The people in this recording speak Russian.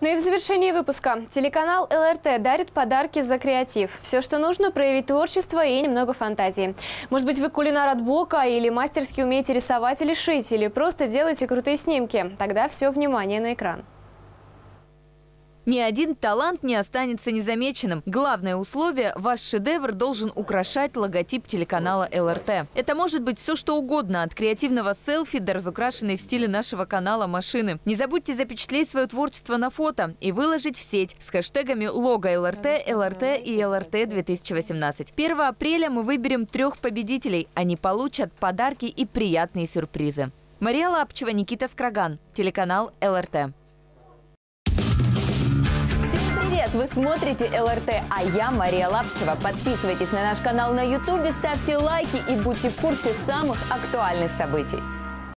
Ну и в завершении выпуска. Телеканал ЛРТ дарит подарки за креатив. Все, что нужно, проявить творчество и немного фантазии. Может быть, вы кулинар от бока, или мастерски умеете рисовать или шить, или просто делаете крутые снимки. Тогда все внимание на экран. Ни один талант не останется незамеченным. Главное условие – ваш шедевр должен украшать логотип телеканала ЛРТ. Это может быть все что угодно, от креативного селфи до разукрашенной в стиле нашего канала машины. Не забудьте запечатлеть свое творчество на фото и выложить в сеть с хэштегами лого ЛРТ, ЛРТ и ЛРТ 2018. 1 апреля мы выберем трех победителей. Они получат подарки и приятные сюрпризы. Мария Лапчева, Никита Скраган, телеканал ЛРТ. Привет! Вы смотрите ЛРТ, а я Мария Лапчева. Подписывайтесь на наш канал на YouTube, ставьте лайки и будьте в курсе самых актуальных событий.